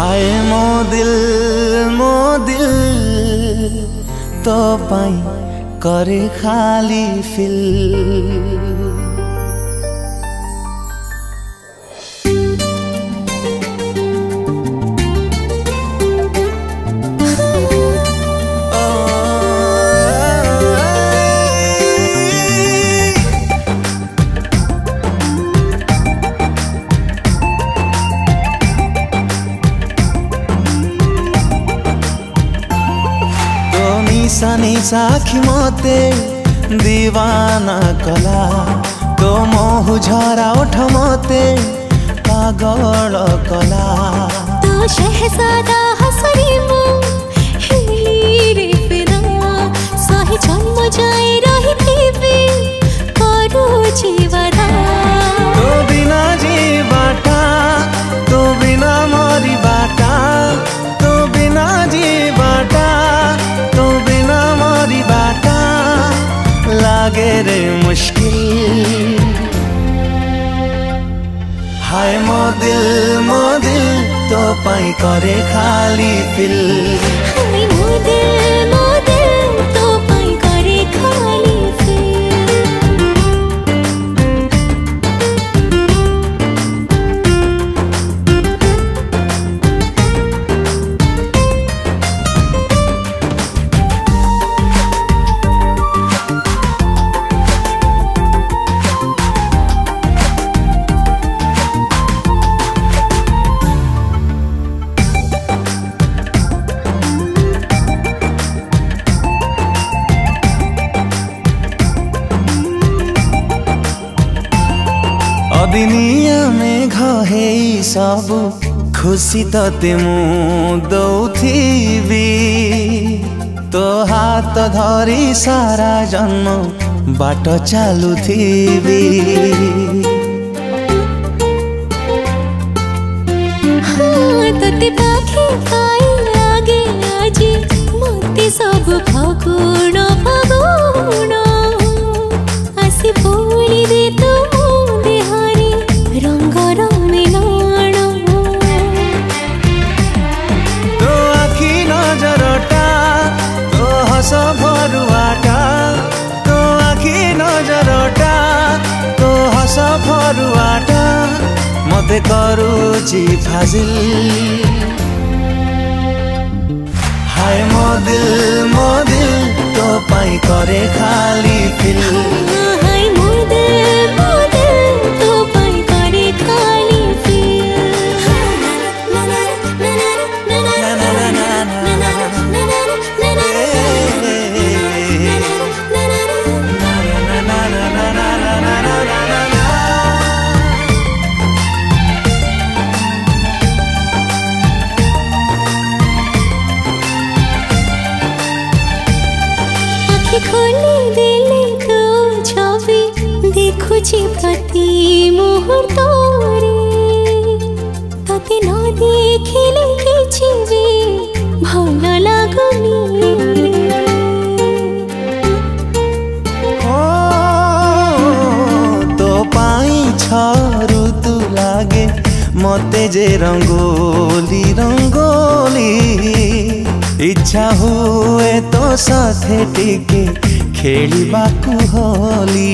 हाय मो दिल मो दिल तपाईँ करे खाली फिल নিশানি সাখি মতে দিবানা কলা তো মহু ঝরা ওঠ মতে পাগল কলা তো শেহজাদা हाय मो दिल मो दिल तो पाई करे खाली फिल हाय मो दिल ଦିନିଆ ମେଘ ହେଇ ସବୁ ଖୁସି ତତେ ମୁଁ ଦଉଥିବି ତୋ ହାତ ଧରି ସାରା ଜନ୍ମ ବାଟ ଚାଲୁଥିବି ତତେ ପାଖେ ଖାଇ ଲାଗେ ଆଜି ମୋତେ ସବୁ ଫଗୁଣ ମତେ କରୁଛି ଫାଜିଲ ହାଏ ମୋ ଦିଲ ମୋ ଦିଲ ତୋ ପାଇଁ କରେ ଖାଲି ଫିଲ୍ দিলে তো ছবি দেখুছি প্রতি মুহূর্ত রে তাতে না দেখিলে কিছু যে ভালো লাগুনি তো পাই ছ ঋতু লাগে মতে যে রঙ্গোলি রঙ্গোলি ইচ্ছা হুয়ে তো সাথে টিকে खेली बाकु होली